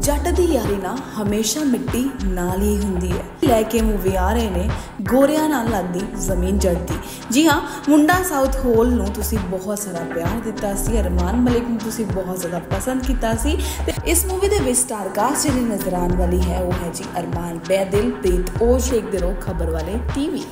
ਜੱਟ ਦੀ ਯਾਰੀ ਨਾ ਹਮੇਸ਼ਾ ਮਿੱਟੀ ਨਾਲ ਹੀ ਹੁੰਦੀ ਹੈ। ਲੈ ਕੇ ਮੂਵੀ ਰਹੇ ਨੇ, ਗੋਰਿਆਂ ਨਾਲ ਲੱਗਦੀ ਜ਼ਮੀਨ ਜੜਦੀ ਜੀ ਹਾਂ, ਮੁੰਡਾ ਸਾਊਥ ਹੋਲ ਨੂੰ ਤੁਸੀਂ ਬਹੁਤ ਸਾਰਾ ਪਿਆਰ ਦਿੱਤਾ ਸੀ, ਅਰਮਾਨ ਮਲਿਕ ਨੂੰ ਤੁਸੀਂ ਬਹੁਤ ਜ਼ਿਆਦਾ ਪਸੰਦ ਕੀਤਾ ਸੀ ਤੇ ਇਸ ਮੂਵੀ ਦੇ ਵਿੱਚ ਸਟਾਰ ਕਾਸਟ ਜਿਹੜੀ ਨਜ਼ਰ ਆਉਣ ਵਾਲੀ ਹੈ, ਉਹ ਹੈ ਜੀ ਅਰਮਾਨ, ਬੈਦਿਲ, ਪ੍ਰੀਤ ਸ਼ੇਖ ਦੇ ਰਹੋ ਖਬਰ ਵਾਲੇ ਟੀਵੀ।